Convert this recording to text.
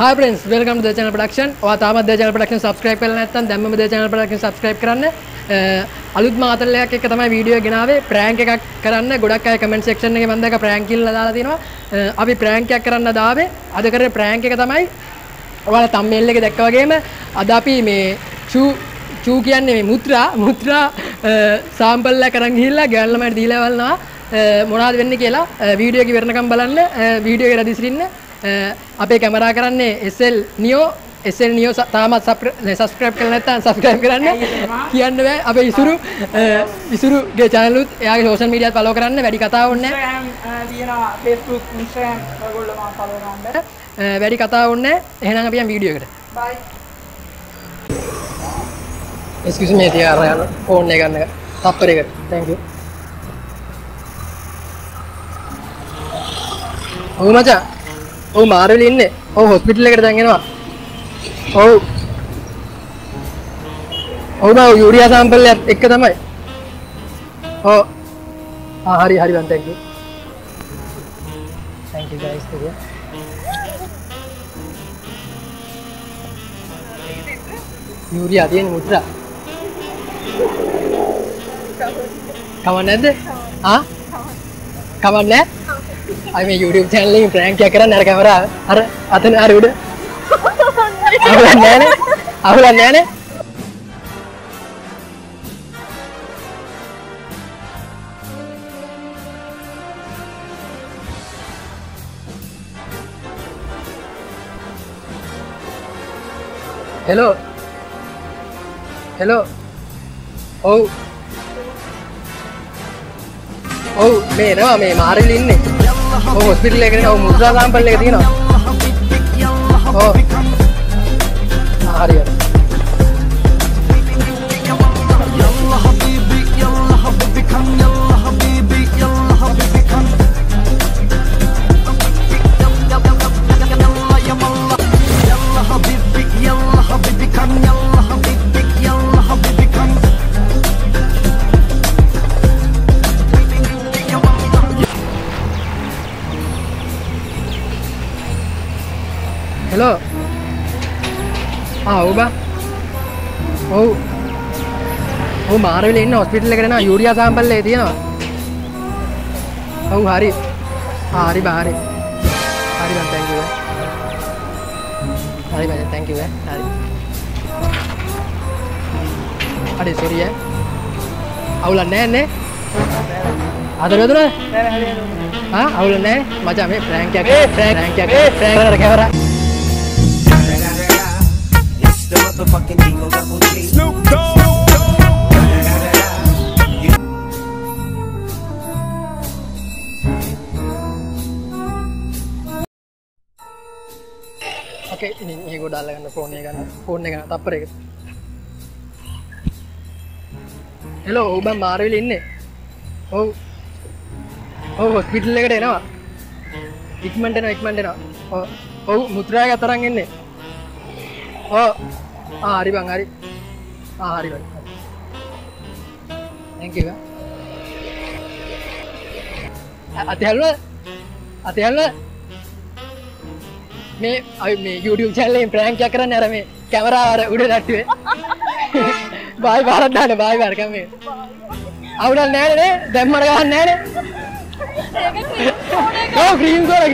හා ප්‍රන්ස් වෙල්කම් ද චන ප්‍රඩක්ෂන් වා තාමත් ද චන ප්‍රඩක්ෂන් සබස්ක්‍රයිබ් කරලා නැත්නම් දැම්මම ද චන ප්‍රඩක්ෂන් සබස්ක්‍රයිබ් කරන්න. අලුත් මාතලයක් එක තමයි වීඩියෝ ගෙනාවේ. ප්‍රෑන්ක් එකක් කරන්න. ගොඩක් අය කමෙන්ට් සෙක්ෂන් එකේ මම දැක්ක ප්‍රෑන්ක් කියලා දාලා තිනවා අපි ප්‍රෑන්ක් එකක් කරන්න දාවේ අද කරේ ප්‍රෑන්ක් එක තමයි ඔයාලා තම්මේල් එකේ දැක්ක වගේම අද අපි මේ චූ චූ කියන්නේ මේ මුත්‍රා. මුත්‍රා සාම්පල් එක අරන් ගිහිල්ලා ගෑල්ලමට දීලා වල්නවා මොනවද වෙන්නේ කියලා වීඩියෝ එක ඉවරනකම් බලන්න. වීඩියෝ එක රදිසිරින්න අපේ කැමරා කරන්නේ SL නියෝ SL නියෝ තාමත් සබස්ක්‍රයිබ් කරලා නැත්නම් සබස්ක්‍රයිබ් කරන්න. කියන්න බෑ. අපේ ඉසුරු ඉසුරුගේ channel උත් එයාගේ social media follow කරන්න. වැඩි කතා ඕනේ තියෙනවා Facebook Instagram ඔයගොල්ලෝ මම follow කරන්න. වැඩි කතා ඕනේ එහෙනම් අපි යන් වීඩියෝ එකට. Bye. එක්ස්කියුස් මේ තියා අර යන ෆෝන් එක ගන්න. තප්පරයකට thank you. ඔව් මචං ඔව් මාරෙල ඉන්නේ. ඔව් හොස්පිටල් එකට දැන් එනවා. ඔව්. ඔව් මම යූරියා සැම්පල් එක්ක තමයි. ඔව්. ආ හරි හරි බං thank you. Thank you guys දෙවියන් යූරියා තියෙන මුත්‍රා කමක් නැද්ද? ආ? කමක් නැහැ අයි මේ YouTube channel එකෙන් prank එකක් කරන්න අර කැමරාව අර අතන අර උඩ. අවුලක් නැහැ නේ අවුලක් නැහැ නේ හෙලෝ හෙලෝ ඔව්. ඔව් මේ නවා මේ මාරෙල ඉන්නේ. ඔව් හොස්පිටල් එකේ ඔව් මුද්‍රා සාම්පල් එක තියෙනවා. ඔව්. හෙලෝ ආ ඔව් බා ඔව් ඔව් මාරවිල ඉන්න හොස්පිටල් එකට එනවා යූරියා සාම්පල් එක තියෙනවා ඔව් හරි ආ හරි බා හරි හරි බා thank you හරි බා thank you හරි හරි sorry ඈ අවුලක් නැහැ නේ අදර වදුන ආ අවුලක් නැහැ මචං මේ prank එකක් prank එකක් motherfucking Eagle Double G. Snoop ඕකේ ඉතින් මේ ගොඩ අල්ලගන්න ෆෝන් එක ගන්න ෆෝන් එක ගන්න තප්පරයකට හෙලෝ ඔව් බං මාරවිල ඉන්නේ ඔව් ඔව් හොස්පිටල් එකට එනවා ඉක්මනට එනවා ඉක්මනට එනවා ඔව් ඔව් මුත්‍රාගේ අතරන් එන්නේ ඔව් ආ හරි බං හරි හරි thank you. අතහැල්ල මේ අයි මේ එකෙන් prank එකක් කරන්න අර මේ කැමරාව අර උඩ නට්ටුවේ බායි දාන්න බායි බාර කමේ අවුලක් නැහැ නේ දැම්මට ගහන්න නැහැ නේ ඔව් ග්‍රීන් සෝඩා